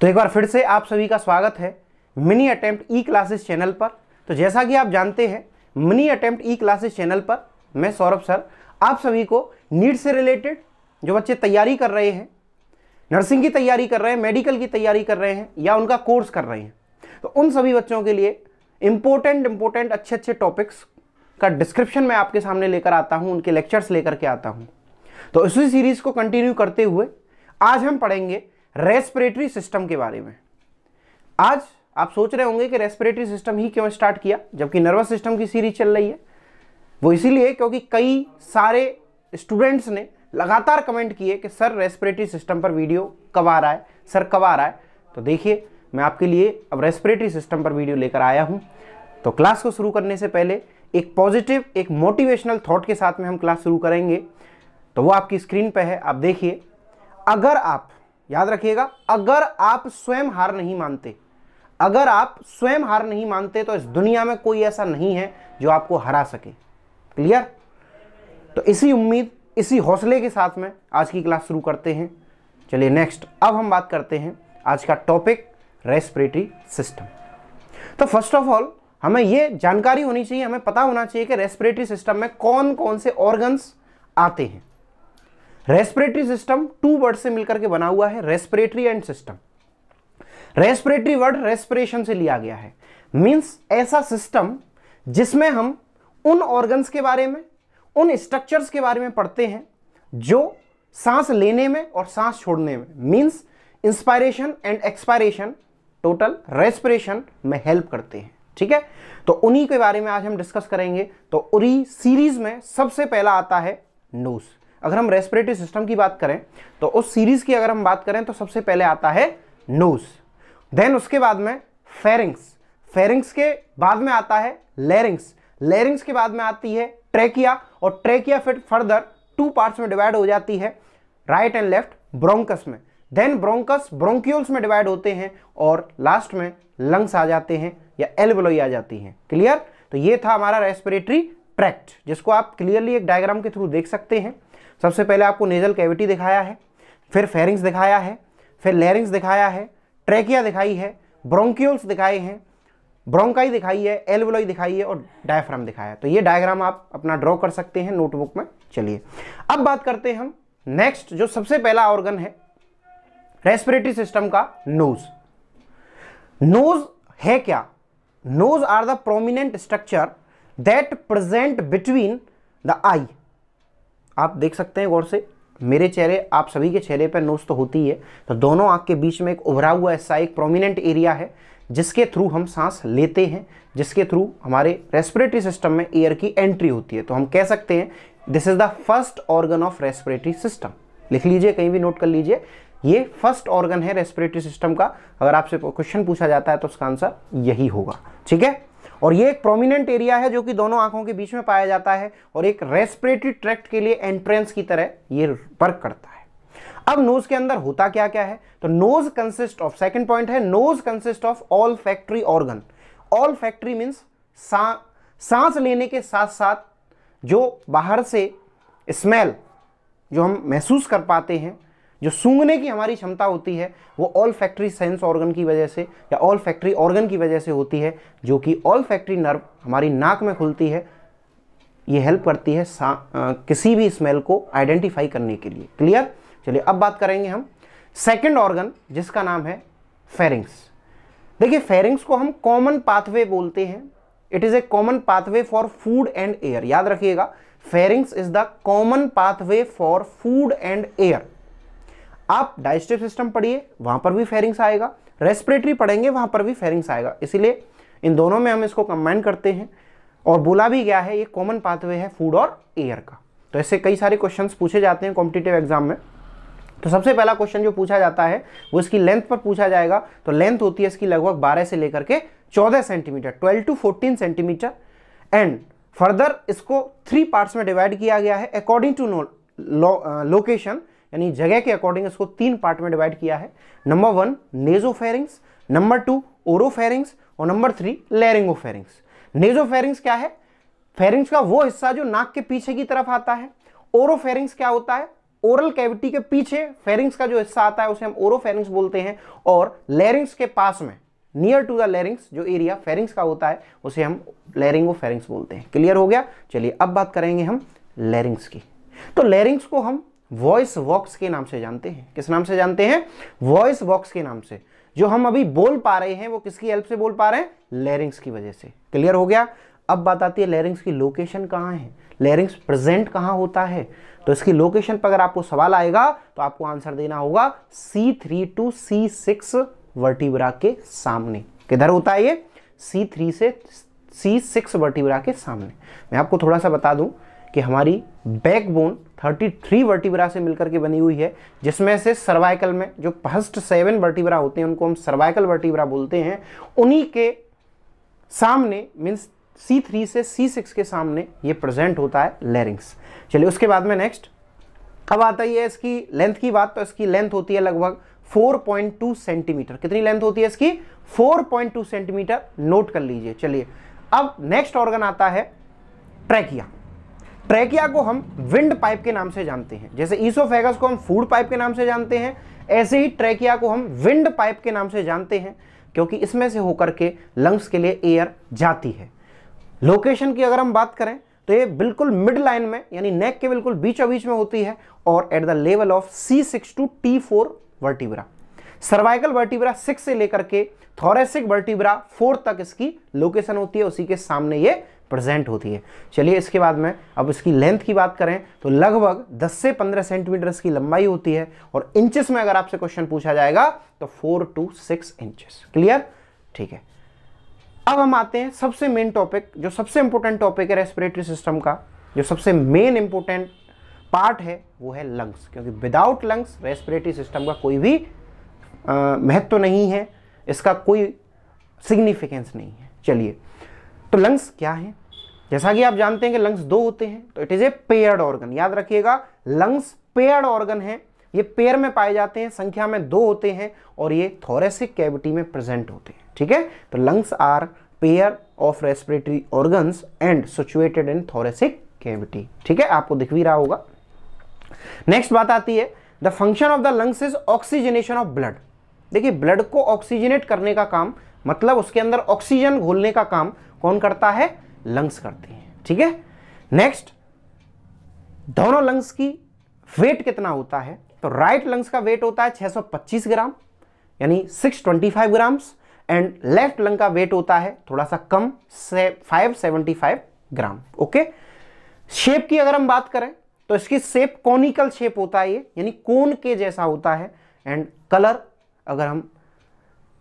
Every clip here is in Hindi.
तो एक बार फिर से आप सभी का स्वागत है mini attempt E classes channel पर। तो जैसा कि आप जानते हैं, mini attempt E classes channel पर मैं सौरभ सर, आप सभी को नीट से रिलेटेड जो बच्चे तैयारी कर रहे हैं, नर्सिंग की तैयारी कर रहे हैं, मेडिकल की तैयारी कर रहे हैं या उनका कोर्स कर रहे हैं तो उन सभी बच्चों के लिए इम्पोर्टेंट इम्पोर्टेंट अच्छे अच्छे टॉपिक्स का डिस्क्रिप्शन मैं आपके सामने लेकर आता हूँ, उनके लेक्चर्स लेकर के आता हूँ। तो इसी सीरीज़ को कंटिन्यू करते हुए आज हम पढ़ेंगे रेस्पिरेटरी सिस्टम के बारे में। आज आप सोच रहे होंगे कि रेस्पिरेटरी सिस्टम ही क्यों स्टार्ट किया, जबकि नर्वस सिस्टम की सीरीज़ चल रही है। वो इसीलिए क्योंकि कई सारे स्टूडेंट्स ने लगातार कमेंट किए कि, सर, रेस्पिरेटरी सिस्टम पर वीडियो कब आ रहा है? सर, कब आ रहा है? तो देखिए, मैं आपके लिए अब रेस्पिरेटरी सिस्टम पर वीडियो लेकर आया हूँ। तो क्लास को शुरू करने से पहले एक पॉजिटिव, एक मोटिवेशनल थॉट के साथ में हम क्लास शुरू करेंगे। तो वो आपकी स्क्रीन पर है, आप देखिए। अगर आप याद रखिएगा, अगर आप स्वयं हार नहीं मानते, अगर आप स्वयं हार नहीं मानते तो इस दुनिया में कोई ऐसा नहीं है जो आपको हरा सके। क्लियर तो इसी उम्मीद, इसी हौसले के साथ में आज की क्लास शुरू करते हैं। चलिए नेक्स्ट अब हम बात करते हैं आज का टॉपिक रेस्पिरेटरी सिस्टम तो फ़र्स्ट ऑफ़ ऑल हमें यह जानकारी होनी चाहिए, हमें पता होना चाहिए कि रेस्पिरेटरी सिस्टम में कौन कौन से ऑर्गन्स आते हैं। रेस्पिरेटरी सिस्टम टू वर्ड से मिलकर के बना हुआ है, respiratory and system. Respiratory word respiration से लिया गया है। मींस ऐसा सिस्टम जिसमें हम उन ऑर्गन्स के बारे में, उन स्ट्रक्चर्स के बारे में पढ़ते हैं जो सांस लेने में और सांस छोड़ने में, means inspiration and expiration total respiration में हेल्प करते हैं। ठीक है? तो उन्हीं के बारे में आज हम डिस्कस करेंगे। तो उरी सीरीज़ में सबसे पहला आता है नोज़ अगर हम रेस्पिरेटरी सिस्टम की बात करें तो उस सीरीज़ की अगर हम बात करें तो सबसे पहले आता है नोज़ देन उसके बाद में फेरिंग्स फेरिंग्स के बाद में आता है लेरिंग्स लेरिंग्स के बाद में आती है ट्रेकिया और ट्रेकिया फिर फर्दर टू पार्ट्स में डिवाइड हो जाती है राइट एंड लेफ़्ट ब्रोंकस में. देन ब्रोंकस ब्रोंक्यूल्स में डिवाइड होते हैं और लास्ट में लंग्स आ जाते हैं या एल्वलोई आ जाती हैं. क्लियर तो ये था हमारा रेस्पिरेटरी ट्रैक्ट जिसको आप क्लियरली एक डायग्राम के थ्रू देख सकते हैं. सबसे पहले आपको नेजल कैविटी दिखाया है, फिर फेरिंग्स दिखाया है, फिर लेरिंग्स दिखाया है ट्रैकिया दिखाई है ब्रोंक्यूल्स दिखाए हैं ब्रोंकाई दिखाई है एलवलोई दिखाई है और डायफ्राम दिखाया है। तो ये डायग्राम आप अपना ड्रॉ कर सकते हैं नोटबुक में। चलिए, अब बात करते हैं हम नेक्स्ट जो सबसे पहला ऑर्गन है रेस्पिरेटरी सिस्टम का नोज़ नोज़ है क्या? Nose are the prominent structure that present between the eye आप देख सकते हैं गौर से, मेरे चेहरे, आप सभी के चेहरे पर नोज़ तो होती है तो दोनों आँख के बीच में एक उभरा हुआ ऐसा एक प्रोमिनेंट एरिया है, जिसके थ्रू हम सांस लेते हैं, जिसके थ्रू हमारे रेस्पिरेटरी सिस्टम में एयर की एंट्री होती है। तो हम कह सकते हैं this is the first organ of respiratory system लिख लीजिए, कहीं भी नोट कर लीजिए, ये फ़र्स्ट ऑर्गन है रेस्पिरेटरी सिस्टम का। अगर आपसे क्वेश्चन पूछा जाता है तो उसका आंसर यही होगा। ठीक है? और ये एक प्रोमिनेंट एरिया है जो कि दोनों आँखों के बीच में पाया जाता है और एक रेस्पिरेटरी ट्रैक्ट के लिए एंट्रेंस की तरह ये वर्क करता है। अब नोज़ के अंदर होता क्या क्या है? तो nose consist of second point है nose consist of olfactory organ olfactory means सांस लेने के साथ साथ जो बाहर से स्मेल जो हम महसूस कर पाते हैं जो सूंघने की हमारी क्षमता होती है वो ऑल फैक्ट्री सेंस ऑर्गन की वजह से या ऑल फैक्ट्री ऑर्गन की वजह से होती है जो कि ऑल फैक्ट्री नर्व हमारी नाक में खुलती है ये हेल्प करती है आ, किसी भी स्मेल को आइडेंटिफाई करने के लिए। क्लियर चलिए अब बात करेंगे हम सेकेंड ऑर्गन जिसका नाम है फेरिंग्स देखिए फेरिंग्स को हम कॉमन पाथवे बोलते हैं। It is a common pathway for food and air याद रखिएगा pharynx is the common pathway for food and air आप डाइजेस्टिव सिस्टम पढ़िए, वहाँ पर भी फेरिंग्स आएगा। रेस्पिरेटरी पढ़ेंगे, वहाँ पर भी फेरिंग्स आएगा। इसीलिए इन दोनों में हम इसको कंबाइन करते हैं। और बोला भी गया है, ये कॉमन पाथवे है फ़ूड और एयर का। तो ऐसे कई सारे क्वेश्चंस पूछे जाते हैं कॉम्पिटेटिव एग्ज़ाम में। तो सबसे पहला क्वेश्चन जो पूछा जाता है, वो इसकी लेंथ पर पूछा जाएगा। तो लेंथ होती है इसकी लगभग 12 से लेकर के 14 centimetre 12 to 14 centimetre and further इसको थ्री पार्ट्स में डिवाइड किया गया है अकॉर्डिंग टू नो लोकेशन यानी जगह के अकॉर्डिंग इसको तीन पार्ट में डिवाइड किया है। Number one nasopharynx number two oropharynx और नंबर थ्री लेरिंगोफेरिंग्स नेजोफेरिंग्स क्या है? फेरिंग्स का वो हिस्सा जो नाक के पीछे की तरफ़ आता है। ओरोफेरिंग्स क्या होता है? ओरल कैविटी के पीछे फेरिंग्स का जो हिस्सा आता है, उसे हम ओरोफेरिंग्स बोलते हैं और लेरिंग्स के पास में नियर टू द लेरिंग्स जो एरिया फेरिंग्स का होता है, उसे हम लेरिंगो फेरिंग्स बोलते हैं। क्लियर हो गया? चलिए अब बात करेंगे हम लेरिंग्स की। तो लेरिंग्स को हम वॉइस बॉक्स के नाम से जानते हैं। किस नाम से जानते हैं? वॉइस बॉक्स के नाम से। जो हम अभी बोल पा रहे हैं, वो किसकी हेल्प से बोल पा रहे हैं? लेरिंग्स की वजह से। क्लियर हो गया? अब बात आती है लेरिंग्स की लोकेशन कहाँ है? लेरिंग्स प्रेजेंट कहाँ होता है? तो इसकी लोकेशन पर अगर आपको सवाल आएगा तो आपको आंसर देना होगा C three two C six vertebra के सामने। किधर होता है ये? सी थ्री से सी सिक्स वर्टिब्रा के सामने। मैं आपको थोड़ा सा बता दूँ कि हमारी बैकबोन 33 वर्टिब्रा से मिलकर के बनी हुई है, जिसमें से सर्वाइकल में जो फ़र्स्ट सेवन वर्टिब्रा होते हैं, उनको हम सर्वाइकल वर्टिब्रा बोलते हैं, उन्हीं के सामने मीन्स सी थ्री से सी सिक्स के सामने ये प्रेजेंट होता है लेरिंग्स चलिए उसके बाद में नेक्स्ट अब आता ही है इसकी लेंथ की बात तो इसकी लेंथ होती है लगभग 4.2 सेंटीमीटर कितनी लेंथ होती है इसकी? 4.2 सेंटीमीटर नोट कर लीजिए। चलिए, अब नेक्स्ट ऑर्गन आता है ट्रैकिया ट्रैकिया को हम विंड पाइप के नाम से जानते हैं। जैसे ईसोफेगस को हम फ़ूड पाइप के नाम से जानते हैं, ऐसे ही ट्रैकिया को हम विंड पाइप के नाम से जानते हैं, क्योंकि इसमें से होकर के लंग्स के लिए एयर जाती है। लोकेशन की अगर हम बात करें तो ये बिल्कुल मिड लाइन में, यानी नेक के बिल्कुल बीचों बीच में होती है, और at the level of C six to T four vertebra cervical vertebra six से लेकर के थोरेसिक वर्टिब्रा फोर तक इसकी लोकेशन होती है, उसी के सामने ये प्रेजेंट होती है। चलिए इसके बाद में, अब इसकी लेंथ की बात करें तो लगभग 10 से 15 सेंटीमीटर इसकी लंबाई होती है और इंचेस में अगर आपसे क्वेश्चन पूछा जाएगा तो 4 टू 6 इंचेस क्लियर ठीक है। अब हम आते हैं सबसे मेन टॉपिक जो सबसे इंपॉर्टेंट टॉपिक है रेस्पिरेटरी सिस्टम का, जो सबसे मेन इंपॉर्टेंट पार्ट है, वो है लंग्स क्योंकि विदाउट लंग्स रेस्पिरेटरी सिस्टम का कोई भी महत्व तो नहीं है, इसका कोई सिग्निफिकेंस नहीं है। चलिए तो लंग्स क्या है? जैसा कि आप जानते हैं कि लंग्स दो होते हैं तो it is a paired organ याद रखिएगा लंग्स पेयर्ड ऑर्गन है, ये पेयर में पाए जाते हैं, संख्या में दो होते हैं और ये थोरेसिक कैविटी में प्रेजेंट होते हैं, ठीक है? तो lungs are pair of respiratory organs and situated in thoracic cavity ठीक है? आपको दिख भी रहा होगा। नेक्स्ट बात आती है the function of the lungs is oxygenation of blood देखिए ब्लड को ऑक्सीजनेट करने का काम मतलब उसके अंदर ऑक्सीजन घोलने का काम कौन करता है? लंग्स करते हैं, ठीक है? नेक्स्ट दोनों लंग्स की वेट कितना होता है? तो राइट लंग्स का वेट होता है 625 ग्राम, यानी 625 ग्राम्स एंड लेफ़्ट लंग का वेट होता है थोड़ा सा कम, से 575 ग्राम ओके शेप की अगर हम बात करें तो इसकी शेप कॉनिकल शेप होता है ये, यानी कोन के जैसा होता है एंड कलर अगर हम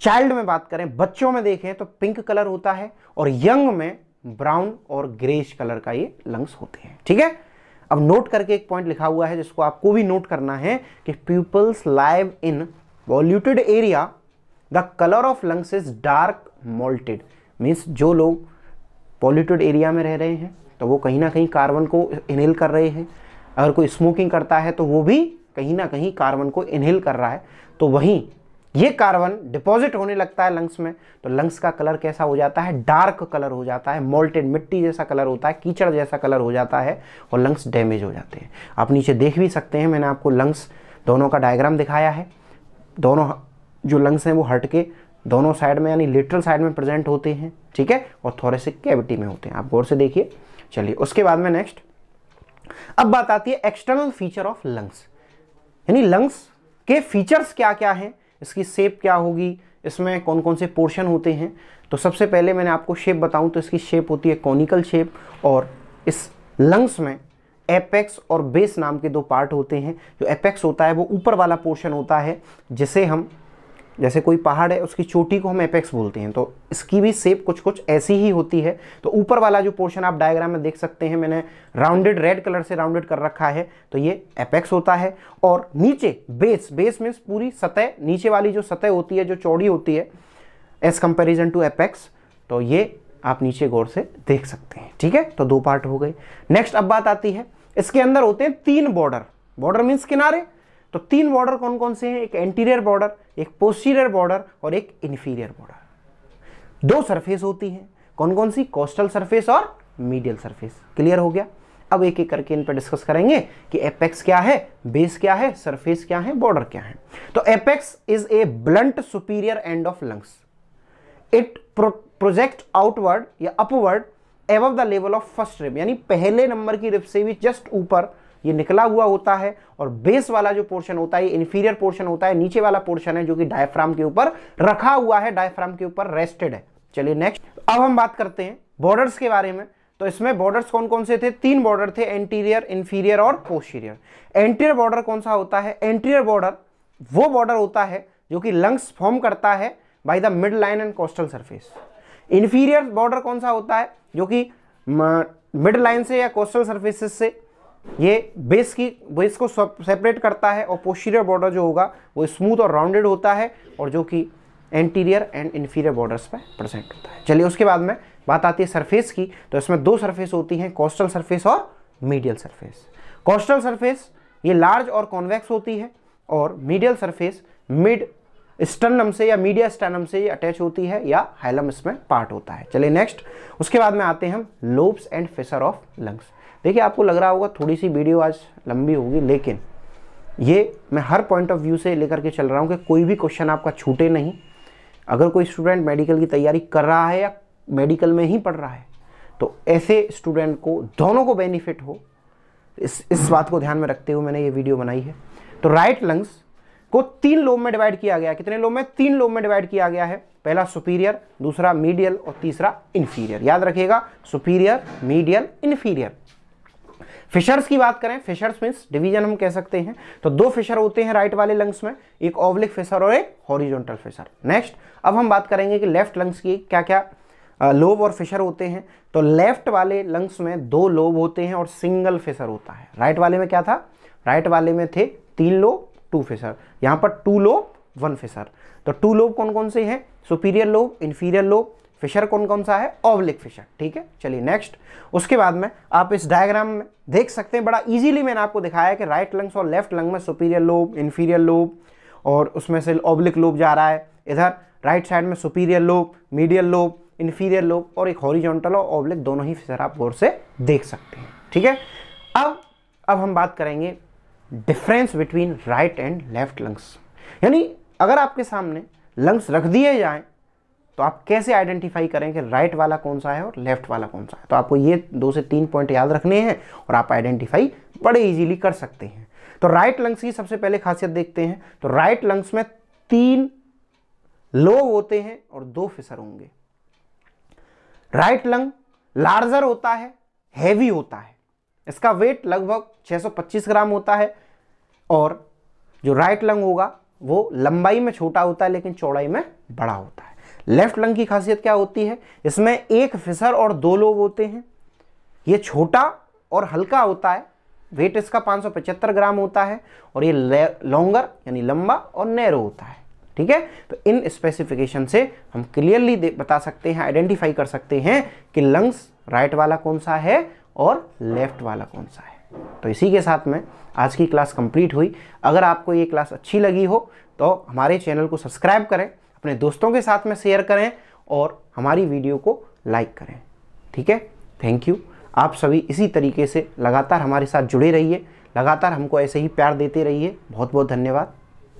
चाइल्ड में बात करें, बच्चों में देखें तो पिंक कलर होता है, और यंग में ब्राउन और ग्रेश कलर का ये लंग्स होते हैं, ठीक है? अब नोट करके एक पॉइंट लिखा हुआ है जिसको आपको भी नोट करना है कि peoples live in polluted area the colour of lungs is dark mottled means जो लोग पॉल्यूटेड एरिया में रह रहे हैं तो वो कहीं ना कहीं कार्बन को इनहेल कर रहे हैं। अगर कोई स्मोकिंग करता है तो वो भी कहीं ना कहीं कार्बन को इनहेल कर रहा है। तो वहीं ये कार्बन डिपॉजिट होने लगता है लंग्स में तो लंग्स का कलर कैसा हो जाता है? डार्क कलर हो जाता है, मोल्टेड मिट्टी जैसा कलर होता है, कीचड़ जैसा कलर हो जाता है और लंग्स डैमेज हो जाते हैं। आप नीचे देख भी सकते हैं, मैंने आपको लंग्स दोनों का डायग्राम दिखाया है। दोनों जो लंग्स हैं वो हट के दोनों साइड में, यानी लिटरल साइड में प्रेजेंट होते हैं, ठीक है? और थोरेसिक कैविटी में होते हैं। आप गौर से देखिए। चलिए, उसके बाद में नेक्स्ट अब बात आती है एक्सटर्नल फीचर ऑफ़ लंग्स। यानी लंग्स के फीचर्स क्या क्या हैं? इसकी शेप क्या होगी, इसमें कौन कौन से पोर्शन होते हैं? तो सबसे पहले मैंने आपको शेप बताऊँ तो इसकी शेप होती है कॉनिकल शेप और इस लंग्स में एपेक्स और बेस नाम के दो पार्ट होते हैं। जो एपेक्स होता है वो ऊपर वाला पोर्शन होता है, जिसे हम जैसे कोई पहाड़ है, उसकी चोटी को हम एपेक्स बोलते हैं। तो इसकी भी शेप कुछ कुछ ऐसी ही होती है। तो ऊपर वाला जो पोर्शन आप डायग्राम में देख सकते हैं, मैंने राउंडेड रेड कलर से राउंडेड कर रखा है। तो ये एपेक्स होता है और नीचे बेस बेस मीन्स पूरी सतह, नीचे वाली जो सतह होती है, जो चौड़ी होती है एज कंपेरिजन टू एपेक्स तो ये आप नीचे गौर से देख सकते हैं। ठीक है? तो दो पार्ट हो गए। नेक्स्ट अब बात आती है। इसके अंदर होते हैं तीन बॉर्डर बॉर्डर मीन्स किनारे। तो तीन बॉर्डर कौन कौन से हैं? एक एंटीरियर बॉर्डर एक पोस्टीरियर बॉर्डर और एक इन्फीरियर बॉर्डर दो सरफेस होती हैं। कौन कौन सी? कोस्टल सरफेस और मीडियल सरफेस क्लियर हो गया? अब एक एक करके इन पर डिस्कस करेंगे कि एपेक्स क्या है बेस क्या है सरफेस क्या है बॉर्डर क्या है. तो apex is a blunt superior end of lungs it project outward या upward above the level of first rib यानी पहले नंबर की रिब से भी जस्ट ऊपर ये निकला हुआ होता है और बेस वाला जो पोर्शन होता है इंफीरियर पोर्शन होता है, नीचे वाला पोर्शन है जो कि डायफ्राम के ऊपर रखा हुआ है डायफ्राम के ऊपर रेस्टेड है। चलिए नेक्स्ट अब हम बात करते हैं बॉर्डर्स के बारे में। तो इसमें बॉर्डर्स कौन कौन से थे? तीन बॉर्डर थे एंटीरियर इंफीरियर और पोस्टीरियर एंटीरियर बॉर्डर कौन सा होता है? एंटीरियर बॉर्डर वो बॉर्डर होता है जो कि लंग्स फॉर्म करता है by the mid line and costal surface inferior border कौन सा होता है? जो कि मिड लाइन से या कोस्टल सर्फेसिस से ये बेस की बेस को सेपरेट करता है और पोस्टीरियर बॉर्डर जो होगा, वो स्मूथ और राउंडेड होता है और जो कि एंटीरियर एंड इन्फीरियर बॉर्डर्स पे प्रेजेंट होता है। चलिए, उसके बाद में बात आती है सरफेस की तो इसमें दो सरफेस होती हैं कोस्टल सरफेस और मीडियल सरफेस कोस्टल सरफेस ये लार्ज और कॉन्वेक्स होती है और मीडियल सरफेस मिड स्टर्नम से या मीडिया स्टर्नम से अटैच होती है या हाइलम इसमें पार्ट होता है। चलिए नेक्स्ट उसके बाद में आते हैं हम lobes and fissure of lungs देखिए, आपको लग रहा होगा थोड़ी सी वीडियो आज लंबी होगी, लेकिन ये मैं हर पॉइंट ऑफ़ व्यू से लेकर के चल रहा हूँ कि कोई भी क्वेश्चन आपका छूटे नहीं। अगर कोई स्टूडेंट मेडिकल की तैयारी कर रहा है या मेडिकल में ही पढ़ रहा है तो ऐसे स्टूडेंट को, दोनों को बेनिफिट हो। इस इस बात को ध्यान में रखते हुए मैंने ये वीडियो बनाई है। तो राइट लंग्स को तीन लोब में डिवाइड किया गया कितने लोब में? तीन लोब में डिवाइड किया गया है। पहला सुपीरियर दूसरा मीडियल और तीसरा इन्फीरियर याद रखिएगा सुपीरियर मीडियल इन्फीरियर फिशर्स की बात करें फिशर्स मीन्स डिवीज़न हम कह सकते हैं। तो दो फिशर होते हैं राइट वाले लंग्स में, एक ओवलिक फिशर और एक हॉरिजॉन्टल फिशर नेक्स्ट अब हम बात करेंगे कि लेफ़्ट लंग्स की क्या क्या लोब और फिशर होते हैं। तो लेफ़्ट वाले लंग्स में दो लोब होते हैं और सिंगल फिशर होता है। राइट वाले में क्या था? राइट वाले में थे तीन लोब टू फिशर यहाँ पर टू लोब वन फिशर तो टू लोब कौन कौन से हैं? Superior lobe inferior lobe fissure कौन कौन सा है? ऑवलिक फिशर ठीक है? चलिए नेक्स्ट उसके बाद में आप इस डायग्राम में देख सकते हैं, बड़ा इजीली मैंने आपको दिखाया कि राइट लंग्स और लेफ़्ट लंग में सुपीरियर लोब इन्फीरियर लोब और उसमें से ऑब्लिक लोब जा रहा है। इधर राइट साइड में superior lobe medial lobe inferior lobe और एक हॉरिजॉन्टल और ऑब्लिक दोनों ही फिशर आप गौर से देख सकते हैं, ठीक है? अब अब हम बात करेंगे difference between right and left lungs यानी अगर आपके सामने लंग्स रख दिए जाएँ तो आप कैसे आइडेंटिफाई करें कि राइट वाला कौन सा है और लेफ़्ट वाला कौन सा है? तो आपको ये दो से तीन पॉइंट याद रखने हैं और आप आइडेंटिफाई बड़े इजीली कर सकते हैं। तो राइट लंग्स की सबसे पहले खासियत देखते हैं। तो राइट लंग्स में तीन लोब होते हैं और दो फिसर होंगे। राइट लंग लार्जर होता है हैवी होता है। इसका वेट लगभग 625 ग्राम होता है और जो राइट लंग होगा, वो लंबाई में छोटा होता है, लेकिन चौड़ाई में बड़ा होता है। लेफ़्ट लंग की खासियत क्या होती है? इसमें एक फिसर और दो लोब होते हैं। ये छोटा और हल्का होता है। वेट इसका 575 ग्राम होता है और ये लॉन्गर यानी लंबा और नैरो होता है। ठीक है? तो इन स्पेसिफिकेशन से हम क्लियरली बता सकते हैं आइडेंटिफाई कर सकते हैं कि लंग्स राइट वाला कौन सा है और लेफ़्ट वाला कौन सा है। तो इसी के साथ में आज की क्लास कंप्लीट हुई। अगर आपको ये क्लास अच्छी लगी हो तो हमारे चैनल को सब्सक्राइब करें। अपने दोस्तों के साथ में शेयर करें और हमारी वीडियो को लाइक करें। ठीक है? थैंक यू आप सभी इसी तरीके से लगातार हमारे साथ जुड़े रहिए, लगातार हमको ऐसे ही प्यार देते रहिए। बहुत बहुत धन्यवाद।